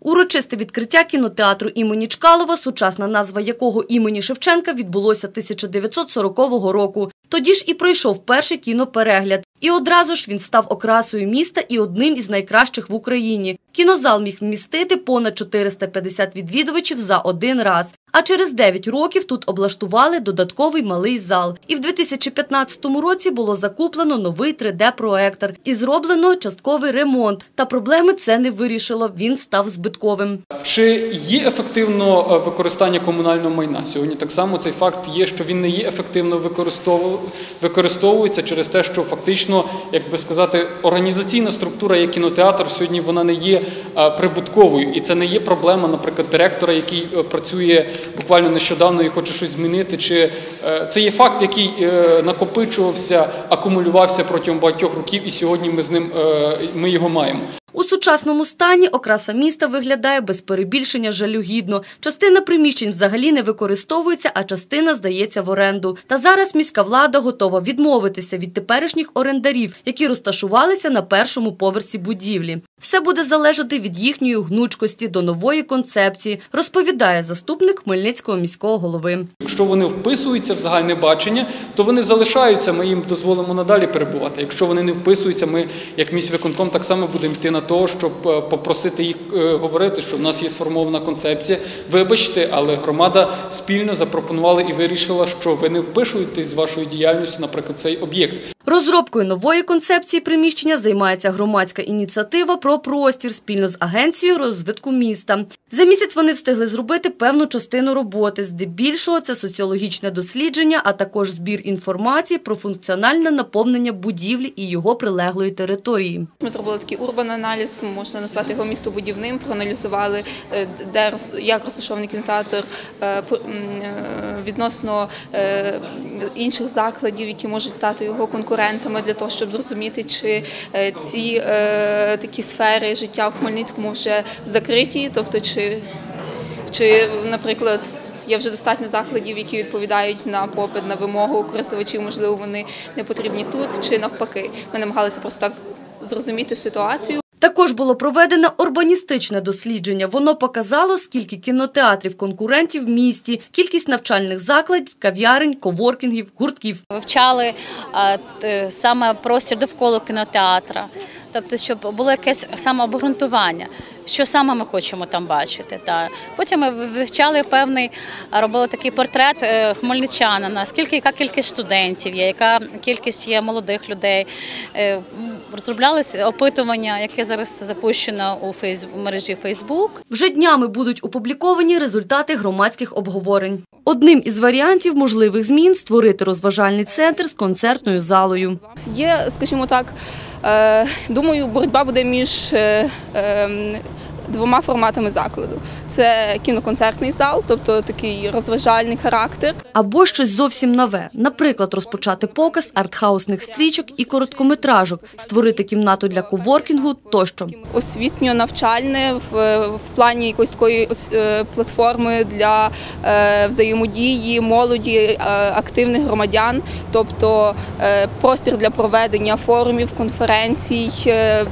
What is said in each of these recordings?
Урочисте відкриття кінотеатру імені Чкалова, сучасна назва якого імені Шевченка відбулося 1940 року. Тоді ж і пройшов перший кіноперегляд. І одразу ж він став окрасою міста і одним із найкращих в Україні. Кінозал міг вмістити понад 450 відвідувачів за один раз. А через 9 років тут облаштували додатковий малий зал. І в 2015 році було закуплено новий 3D-проектор і зроблено частковий ремонт. Та проблеми це не вирішило. Він став збитковим. Чи є ефективно е, використання комунального майна? Сьогодні так само цей факт є, що він не є ефективно використову- використовується через те, що фактично, як би сказати, організаційна структура як кінотеатр сьогодні вона не є е, прибутковою, і це не є проблема, наприклад, директора, який е, працює буквально нещодавно і хоче щось змінити. Чи е, це є факт, який накопичувався, акумулювався протягом багатьох років, і сьогодні ми з ним ми його маємо. Сучасному стані окраса міста виглядає без перебільшення жалюгідно. Частина приміщень взагалі не використовується, а частина здається в оренду. Та зараз міська влада готова відмовитися від теперішніх орендарів, які розташувалися на першому поверсі будівлі. Все буде залежати від їхньої гнучкості до нової концепції, розповідає заступник Хмельницького міського голови. Якщо вони вписуються в загальне бачення, то вони залишаються. Ми їм дозволимо надалі перебувати. Якщо вони не вписуються, ми, як міськвиконком, так само будемо йти на те, щоб е, попросити їх е, говорити, що в нас є сформована концепція. Вибачте, але громада спільно запропонувала і вирішила, що ви не впишуєтесь з вашою діяльністю, наприклад, цей об'єкт. Розробкою нової концепції приміщення займається громадська ініціатива про простір спільно з агенцією розвитку міста. За місяць вони встигли зробити певну частину роботи. Здебільшого це соціологічне дослідження, а також збір інформації про функціональне наповнення будівлі і його прилеглої території. Ми зробили такий урбан аналіз, можна назвати його містобудівним. Проаналізували, е, де як розташований кінотеатр е, е, відносно інших закладів, які можуть стати його конкурентами, для того, щоб зрозуміти, чи е, ці е, такі сфери життя в Хмельницькому вже закриті, тобто чи, чи наприклад. Є вже достатньо закладів, які відповідають на попит, на вимогу користувачів. Можливо, вони не потрібні тут чи навпаки. Ми намагалися просто так зрозуміти ситуацію. Також було проведено урбаністичне дослідження. Воно показало, скільки кінотеатрів конкурентів в місті, кількість навчальних закладів, кав'ярень, коворкінгів, гуртків. вивчали саме простір довкола кінотеатра, тобто, щоб було якесь самообґрунтування, що саме ми хочемо там бачити. Та потім ми вивчали певний, робили такий портрет е, хмельничанина, скільки яка кількість студентів є, яка кількість є молодих людей. Розроблялися опитування, яке зараз запущено у Фейс- мережі Фейсбук. Вже днями будуть опубліковані результати громадських обговорень. Одним із варіантів можливих змін створити розважальний центр з концертною залою. Є, скажімо так, е, думаю, боротьба буде між е, е, двома форматами закладу: це кіноконцертний зал, тобто такий розважальний характер. Або щось зовсім нове, наприклад, розпочати показ артхаусних стрічок і короткометражок, створити кімнату для коворкінгу тощо. освітньо-навчальне в, в плані якоїсь такої е, платформи для е, взаємодії молоді, е, активних громадян, тобто е, простір для проведення форумів, конференцій. е,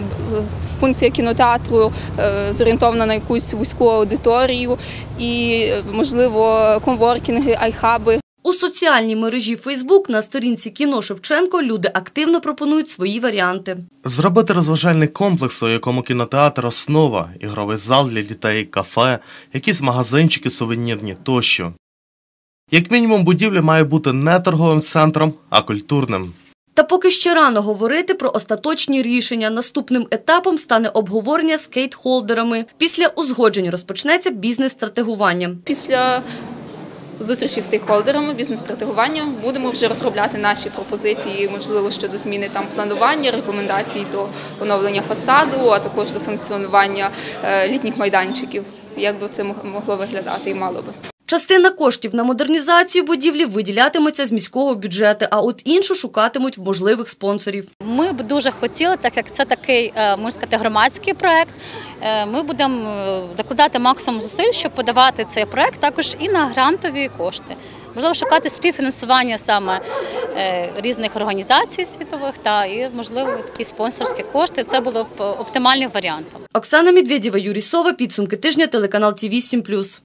Функція кінотеатру е, зорієнтована на якусь вузьку аудиторію і, е, можливо, конворкінги, айхаби. У соціальній мережі Фейсбук на сторінці кіно Шевченко люди активно пропонують свої варіанти. Зробити розважальний комплекс, у якому кінотеатр основа, ігровий зал для дітей, кафе, якісь магазинчики сувенірні тощо. Як мінімум, будівля має бути не торговим центром, а культурним. Та поки ще рано говорити про остаточні рішення. Наступним етапом стане обговорення з кейтхолдерами. Після узгоджень розпочнеться бізнес-стратегування. Після зустрічі з стейкхолдерами, бізнес-стратегування будемо вже розробляти наші пропозиції, можливо, щодо зміни там планування, рекомендацій до оновлення фасаду, а також до функціонування е, літніх майданчиків. Як би це мог- могло виглядати і мало би. Частина коштів на модернізацію будівлі виділятиметься з міського бюджету, а от іншу шукатимуть в можливих спонсорів. Ми б дуже хотіли, так як це такий е, можна сказати, громадський проект. е, Ми будемо е, докладати максимум зусиль, щоб подавати цей проект також і на грантові кошти. Можливо, шукати співфінансування саме різних організацій світових та і можливо такі спонсорські кошти. Це було б оптимальним варіантом. Оксана Медведєва, Юрій Сова, підсумки тижня, телеканал ТВ 7+.